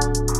Bye.